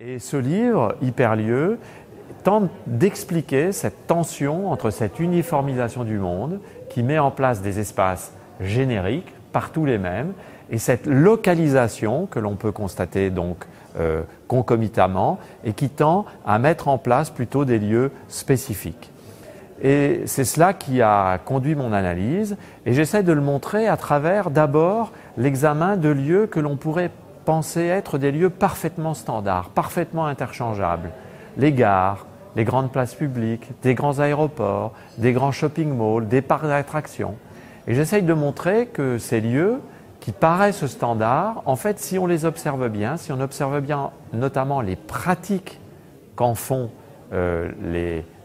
Et ce livre, Hyperlieu, tente d'expliquer cette tension entre cette uniformisation du monde qui met en place des espaces génériques, partout les mêmes, et cette localisation que l'on peut constater donc euh, concomitamment et qui tend à mettre en place plutôt des lieux spécifiques. Et c'est cela qui a conduit mon analyse et j'essaie de le montrer à travers d'abord l'examen de lieux que l'on pourrait penser être des lieux parfaitement standards, parfaitement interchangeables. Les gares, les grandes places publiques, des grands aéroports, des grands shopping malls, des parcs d'attractions. Et j'essaye de montrer que ces lieux qui paraissent standards, en fait, si on les observe bien, si on observe bien notamment les pratiques qu'en font euh,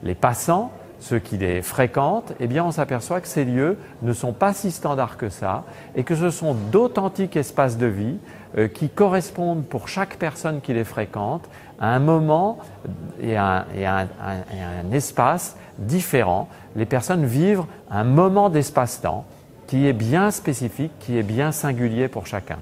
les passants, ceux qui les fréquentent, eh bien on s'aperçoit que ces lieux ne sont pas si standards que ça et que ce sont d'authentiques espaces de vie euh, qui correspondent pour chaque personne qui les fréquente à un moment et à un, espace différent. Les personnes vivent un moment d'espace-temps qui est bien spécifique, qui est bien singulier pour chacun.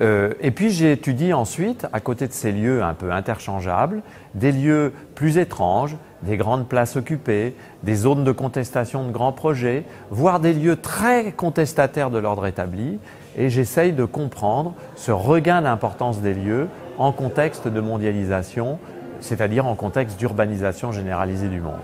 Euh, et puis j'ai étudié ensuite, à côté de ces lieux un peu interchangeables, des lieux plus étranges, des grandes places occupées, des zones de contestation de grands projets, voire des lieux très contestataires de l'ordre établi, et j'essaye de comprendre ce regain d'importance des lieux en contexte de mondialisation, c'est-à-dire en contexte d'urbanisation généralisée du monde.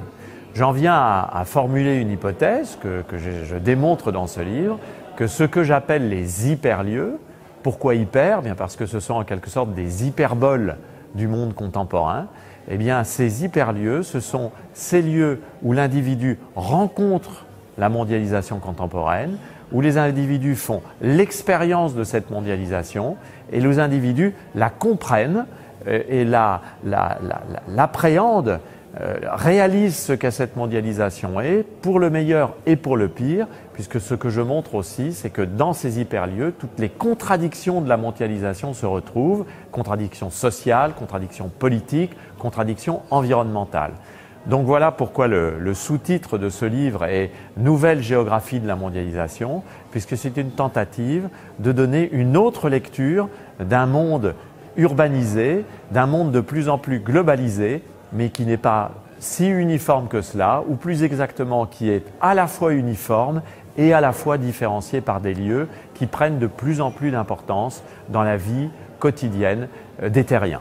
J'en viens à, formuler une hypothèse que, je, démontre dans ce livre, que ce que j'appelle les hyperlieux, pourquoi hyper? Bien parce que ce sont en quelque sorte des hyperboles du monde contemporain, eh bien, ces hyperlieux, ce sont ces lieux où l'individu rencontre la mondialisation contemporaine, où les individus font l'expérience de cette mondialisation et les individus la comprennent euh, et l'appréhendent, la, réalisent ce qu'est cette mondialisation est, pour le meilleur et pour le pire, puisque ce que je montre aussi, c'est que dans ces hyperlieux, toutes les contradictions de la mondialisation se retrouvent, contradictions sociales, contradictions politiques, contradictions environnementales. Donc voilà pourquoi le, sous-titre de ce livre est Nouvelle géographie de la mondialisation, puisque c'est une tentative de donner une autre lecture d'un monde urbanisé, d'un monde de plus en plus globalisé, mais qui n'est pas si uniforme que cela, ou plus exactement qui est à la fois uniforme et à la fois différenciés par des lieux qui prennent de plus en plus d'importance dans la vie quotidienne euh, des terriens.